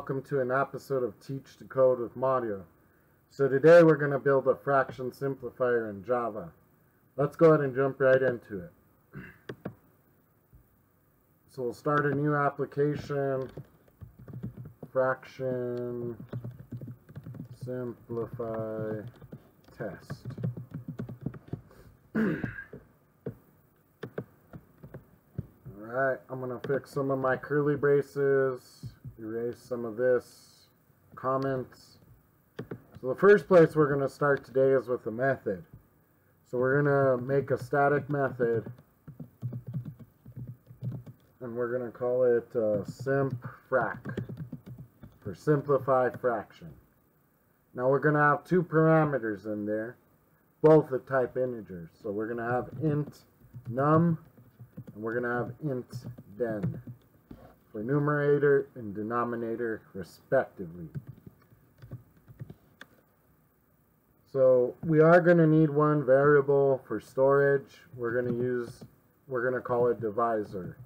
welcome to an episode of Teach to Code with Mario. So today we're going to build a fraction simplifier in Java. Let's go ahead and jump right into it. So we'll start a new application, fraction simplify test. Alright, I'm going to fix some of my curly braces, erase some of this, comments. So the first place we're going to start today is with a method. So we're going to make a static method and we're going to call it uh, simpfrac for simplified fraction. Now we're going to have two parameters in there, both of type integers. So we're going to have int num and we're going to have int den for numerator and denominator respectively. So we are going to need one variable for storage. We're going to use, we're going to call it divisor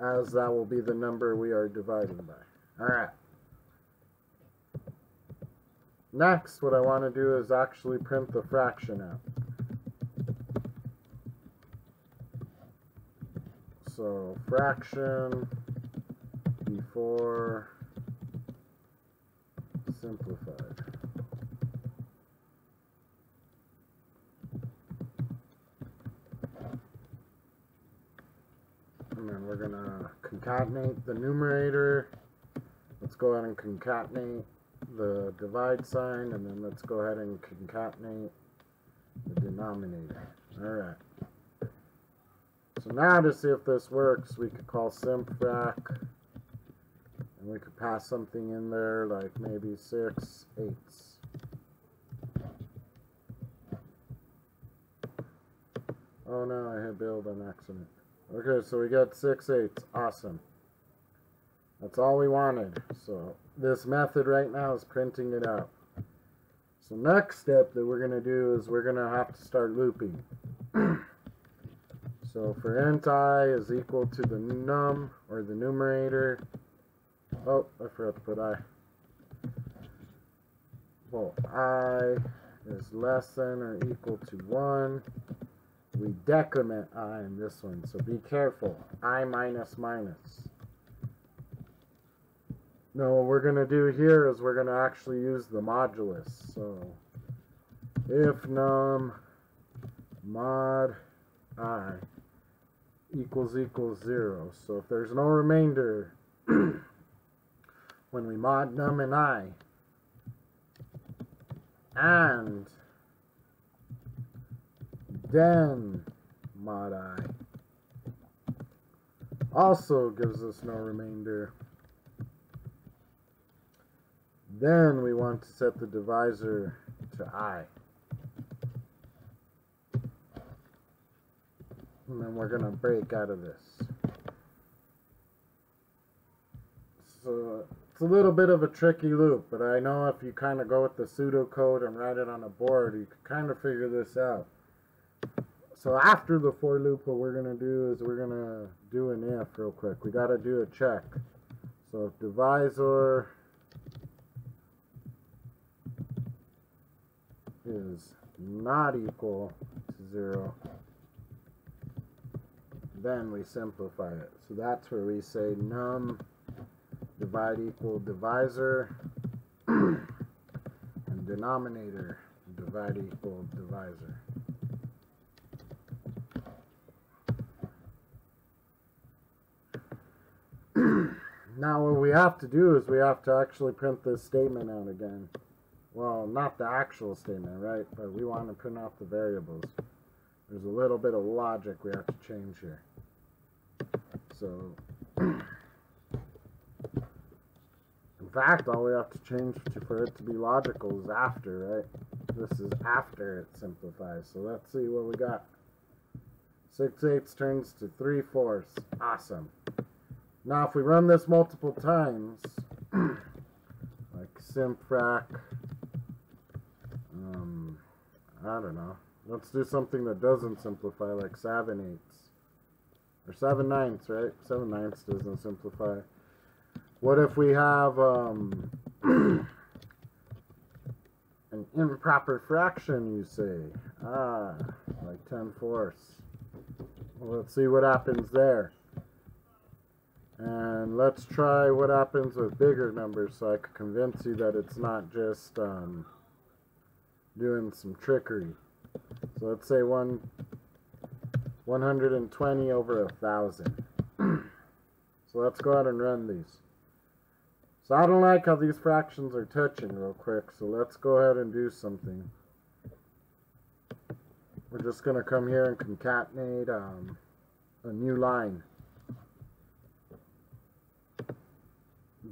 as that will be the number we are dividing by. Alright. Next, what I want to do is actually print the fraction out. So, fraction before simplified. And then we're going to concatenate the numerator. Let's go ahead and concatenate the divide sign, and then let's go ahead and concatenate the denominator. Alright. So now to see if this works, we could call simfrac, and we could pass something in there like maybe 6 eighths. Oh no, I hit build on accident. Okay, so we got 6 eighths. Awesome. That's all we wanted. So this method right now is printing it out. So next step that we're going to do is we're going to have to start looping. so for int i is equal to the num, or the numerator. Oh, I forgot to put i. Well, i is less than or equal to 1 we decrement i in this one, so be careful. i minus minus. Now what we're going to do here is we're going to actually use the modulus. So if num mod i equals equals 0. So if there's no remainder when we mod num and i and then mod i also gives us no remainder. Then we want to set the divisor to i. And then we're going to break out of this. So it's a little bit of a tricky loop, but I know if you kind of go with the pseudocode and write it on a board, you can kind of figure this out so after the for loop, what we're going to do is we're going to do an if real quick. We got to do a check. So if divisor is not equal to 0, then we simplify it. So that's where we say num divide equal divisor and denominator divide equal divisor. Now what we have to do is we have to actually print this statement out again. Well, not the actual statement, right? But we want to print out the variables. There's a little bit of logic we have to change here. So, in fact, all we have to change to, for it to be logical is after, right? This is after it simplifies. So let's see what we got. 6 eighths turns to 3 fourths. Awesome. Now, if we run this multiple times, like simfrac, um, I don't know. Let's do something that doesn't simplify, like 7 eighths. Or 7 ninths, right? 7 ninths doesn't simplify. What if we have um, an improper fraction, you say? Ah, like 10 fourths. Well, let's see what happens there. And let's try what happens with bigger numbers so I can convince you that it's not just um, doing some trickery. So let's say one 120 over a thousand. so let's go ahead and run these. So I don't like how these fractions are touching real quick, so let's go ahead and do something. We're just going to come here and concatenate um, a new line.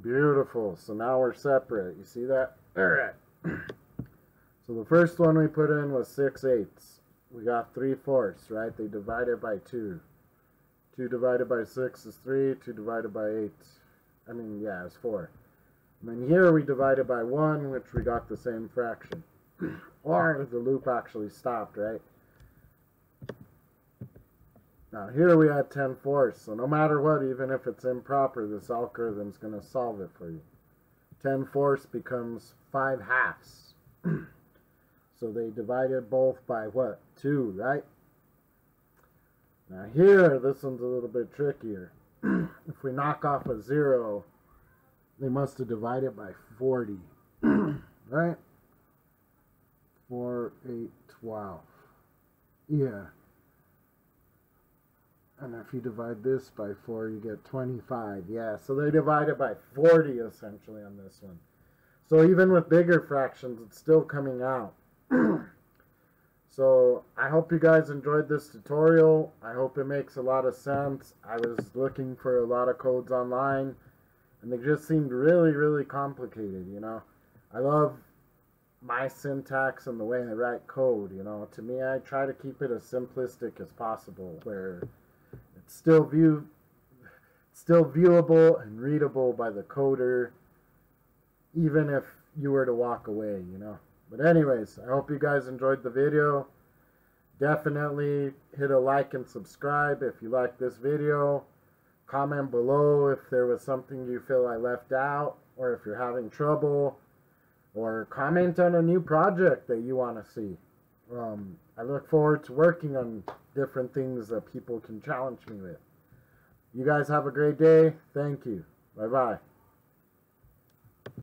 Beautiful. So now we're separate. You see that? Alright. so the first one we put in was 6 eighths. We got 3 fourths, right? They divided by 2. 2 divided by 6 is 3. 2 divided by 8. I mean, yeah, it's 4. And then here we divided by 1, which we got the same fraction. or the loop actually stopped, right? Now here we had 10 fourths, so no matter what, even if it's improper, this algorithm is going to solve it for you. 10 fourths becomes 5 halves. So they divided both by what? 2, right? Now here, this one's a little bit trickier. if we knock off a 0, they must have divided by 40, right? 4, 8, 12. Yeah. And if you divide this by 4, you get 25. Yeah, so they divided by 40 essentially on this one. So even with bigger fractions, it's still coming out. so I hope you guys enjoyed this tutorial. I hope it makes a lot of sense. I was looking for a lot of codes online, and they just seemed really, really complicated, you know. I love my syntax and the way I write code, you know. To me, I try to keep it as simplistic as possible, where it's still view still viewable and readable by the coder even if you were to walk away you know but anyways i hope you guys enjoyed the video definitely hit a like and subscribe if you like this video comment below if there was something you feel i left out or if you're having trouble or comment on a new project that you want to see um, I look forward to working on different things that people can challenge me with. You guys have a great day. Thank you. Bye bye.